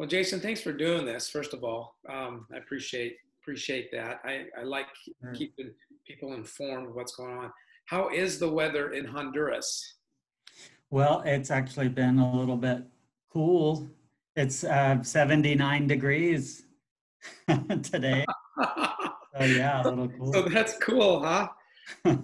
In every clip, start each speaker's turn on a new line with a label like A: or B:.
A: Well, Jason, thanks for doing this. First of all, um, I appreciate appreciate that. I, I like
B: Sure.
A: keeping people informed of what's going on. How is the weather in Honduras?
B: Well, it's actually been a little bit cool. It's uh, 79 degrees today. So yeah, a little cool.
A: so that's cool, huh?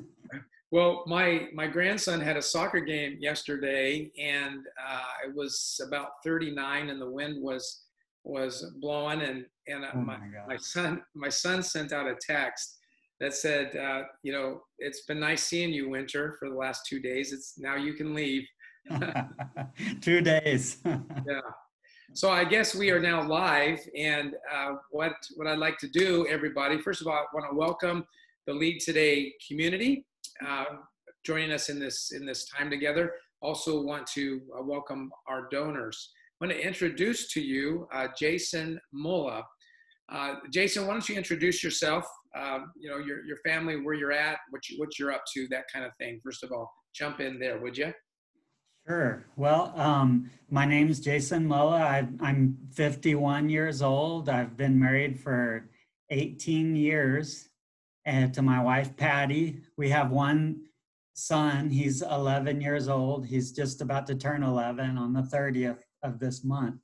A: well, my my grandson had a soccer game yesterday, and uh, it was about 39, and the wind was was blowing, and and uh,
B: Oh
A: my
B: my
A: my son my son sent out a text that said, uh, you know, it's been nice seeing you, Winter, for the last two days. It's now you can leave.
B: Two days.
A: Yeah. So I guess we are now live, and uh, what what I'd like to do, everybody. First of all, I want to welcome the Lead Today community uh, joining us in this in this time together. Also, want to uh, welcome our donors. I want to introduce to you uh, Jason Mulla. Uh, Jason, why don't you introduce yourself? Um, you know your your family, where you're at, what you what you're up to, that kind of thing. First of all, jump in there, would you?
B: Sure. Well, um, my name's Jason Mulla. I, I'm 51 years old. I've been married for 18 years and to my wife, Patty. We have one son. He's 11 years old. He's just about to turn 11 on the 30th of this month.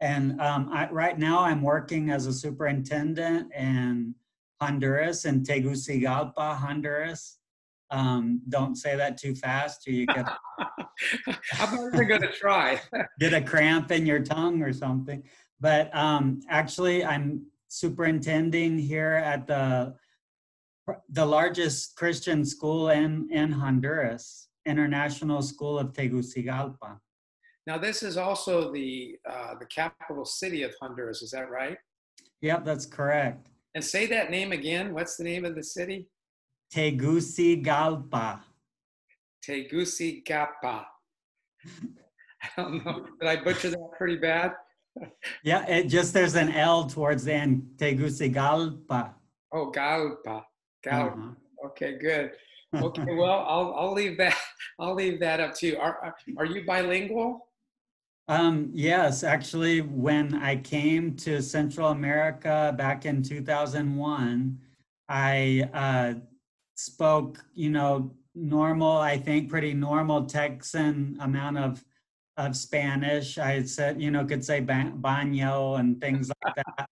B: And um, I, right now, I'm working as a superintendent in Honduras, in Tegucigalpa, Honduras. Um, don't say that too fast, or you get
A: I'm not even going to try.
B: get a cramp in your tongue or something. But um, actually, I'm superintending here at the the largest Christian school in in Honduras, International School of Tegucigalpa.
A: Now, this is also the uh, the capital city of Honduras. Is that right?
B: Yep, that's correct.
A: And say that name again. What's the name of the city?
B: Tegucigalpa.
A: Tegucigalpa. I don't know. Did I butcher that pretty bad?
B: Yeah, it just there's an L towards the end. Tegucigalpa.
A: Oh, Galpa. Galpa.
B: Uh-huh.
A: Okay, good. Okay, well, I'll I'll leave that I'll leave that up to you. Are are- are you bilingual?
B: Um, yes, actually, when I came to Central America back in 2001, I uh, spoke, you know, normal, I think pretty normal Texan amount of of Spanish. I said, you know, could say ba- baño and things like that.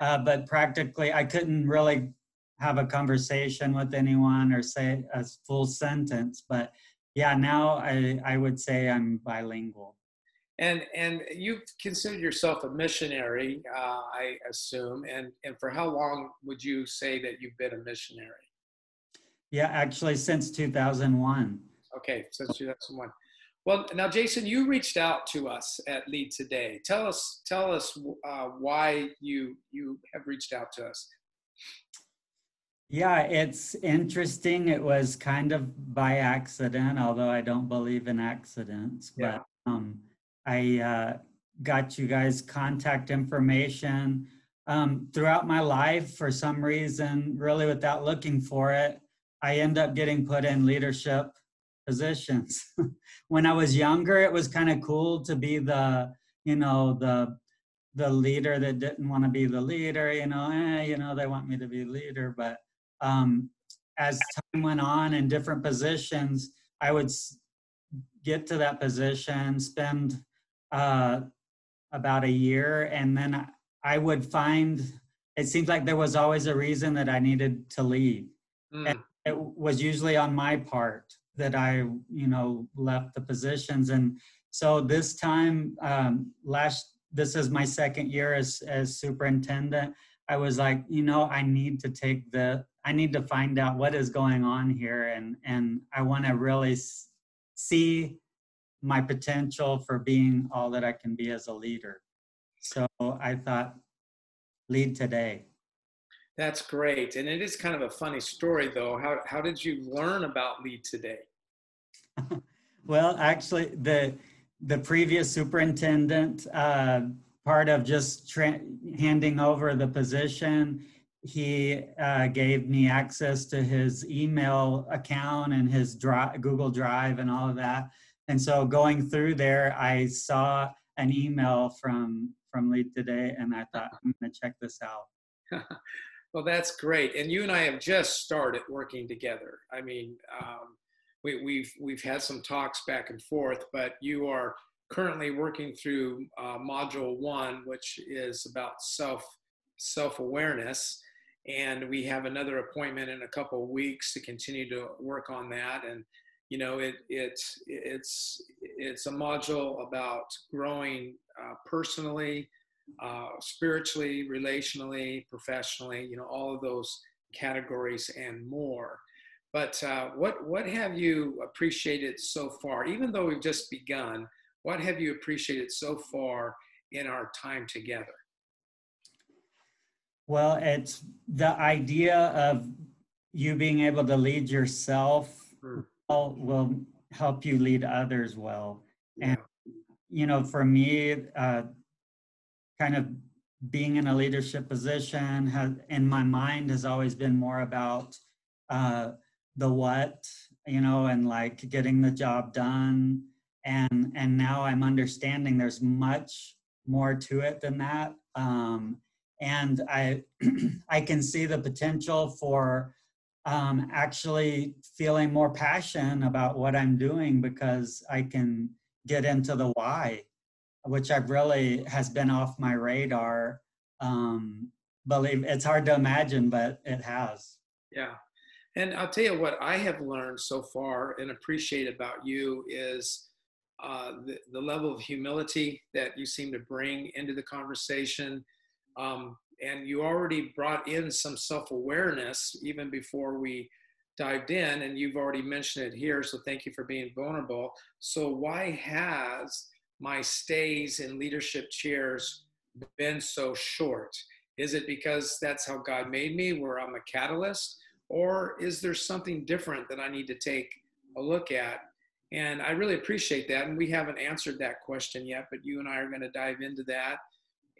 B: Uh, but practically, I couldn't really have a conversation with anyone or say a full sentence. But yeah, now I, I would say I'm bilingual.
A: And and you've considered yourself a missionary, uh, I assume. And and for how long would you say that you've been a missionary?
B: Yeah, actually, since 2001.
A: Okay, since 2001. Well, now Jason, you reached out to us at Lead Today. Tell us, tell us uh, why you you have reached out to us.
B: Yeah, it's interesting. It was kind of by accident, although I don't believe in accidents.
A: Yeah.
B: But um, I uh, got you guys contact information um, throughout my life. For some reason, really without looking for it, I end up getting put in leadership positions. when I was younger, it was kind of cool to be the, you know, the the leader that didn't want to be the leader. You know, eh, you know, they want me to be leader, but um, as time went on in different positions, I would get to that position, spend uh, about a year, and then I- I would find it seems like there was always a reason that I needed to leave.
A: Mm,
B: It was usually on my part that I, you know, left the positions, and so this time, um, last this is my second year as as superintendent. I was like, you know, I need to take the, I need to find out what is going on here, and and I want to really s- see my potential for being all that I can be as a leader. So I thought, lead today.
A: that's great, and it is kind of a funny story, though. How how did you learn about Lead Today?
B: Well, actually, the the previous superintendent, uh, part of just tra- handing over the position, he uh, gave me access to his email account and his dri- Google Drive and all of that. And so going through there, I saw an email from from Lead Today, and I thought I'm going to check this out.
A: well, that's great. And you and I have just started working together. I mean, um, we, we've we've had some talks back and forth, but you are currently working through uh, module one, which is about self self awareness, and we have another appointment in a couple of weeks to continue to work on that. And you know, it it's it's it's a module about growing uh, personally, uh, spiritually, relationally, professionally. You know, all of those categories and more. But uh, what what have you appreciated so far? Even though we've just begun, what have you appreciated so far in our time together?
B: Well, it's the idea of you being able to lead yourself mm. will, will help you lead others well. Yeah. And, you know, for me, uh, kind of being in a leadership position has, in my mind has always been more about uh, the what, you know, and like getting the job done. And, and now I'm understanding there's much more to it than that. Um, and I I can see the potential for um, actually feeling more passion about what I'm doing because I can get into the why, which I've really has been off my radar. Um, believe it's hard to imagine, but it has.
A: Yeah. And I'll tell you what I have learned so far and appreciate about you is uh, the, the level of humility that you seem to bring into the conversation um, and you already brought in some self awareness even before we dived in, and you've already mentioned it here. So thank you for being vulnerable. So, why has my stays in leadership chairs been so short? Is it because that's how God made me, where I'm a catalyst? Or is there something different that I need to take a look at? And I really appreciate that. And we haven't answered that question yet, but you and I are going to dive into that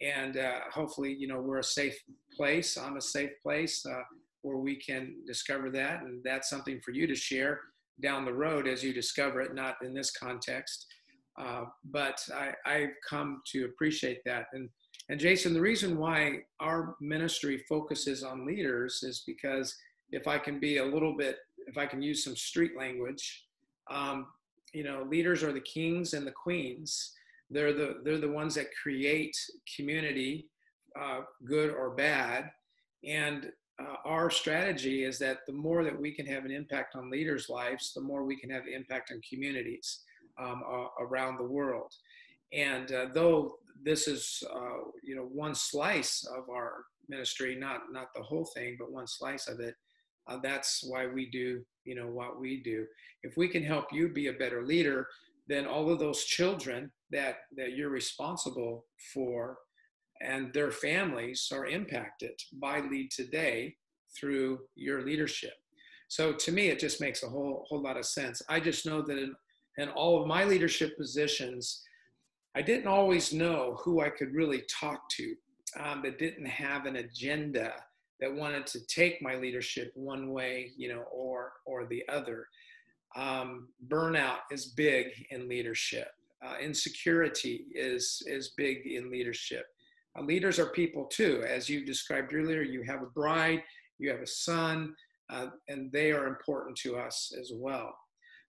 A: and uh, hopefully you know we're a safe place i'm a safe place uh, where we can discover that. And that's something for you to share down the road as you discover it not in this context. Uh, but I, i've come to appreciate that. And and jason the reason why our ministry focuses on leaders is because if i can be a little bit if i can use some street language um, you know leaders are the kings and the queens they're the they're the ones that create community, uh, good or bad. And uh, our strategy is that the more that we can have an impact on leaders' lives, the more we can have impact on communities um, uh, around the world. And uh, though this is uh, you know one slice of our ministry, not not the whole thing, but one slice of it. Uh, that's why we do you know what we do. If we can help you be a better leader, then all of those children that that you're responsible for and their families are impacted by lead today through your leadership. So to me it just makes a whole whole lot of sense. I just know that in, in all of my leadership positions i didn't always know who i could really talk to um, that didn't have an agenda that wanted to take my leadership one way you know or or the other um, burnout is big in leadership. Uh, insecurity is is big in leadership. Uh, leaders are people too, as you described earlier. You have a bride, you have a son, uh, and they are important to us as well.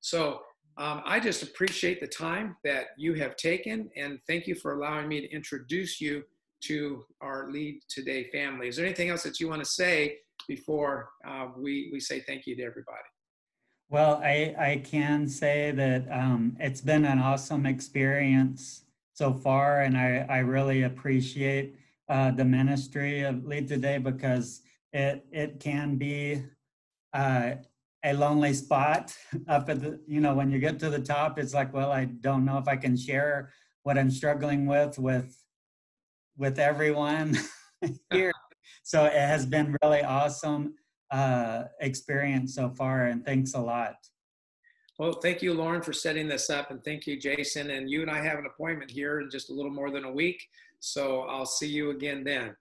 A: So um, I just appreciate the time that you have taken, and thank you for allowing me to introduce you to our Lead Today family. Is there anything else that you want to say before uh, we we say thank you to everybody?
B: Well, I, I can say that um, it's been an awesome experience so far, and I, I really appreciate uh, the ministry of Lead Today because it it can be uh, a lonely spot up at the you know when you get to the top, it's like well I don't know if I can share what I'm struggling with with with everyone here. so it has been really awesome uh, experience so far, and thanks a lot.
A: Well, thank you, Lauren, for setting this up, and thank you, Jason. And you and I have an appointment here in just a little more than a week, so I'll see you again then.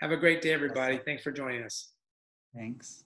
A: Have a great day, everybody. Thanks for joining us.
B: Thanks.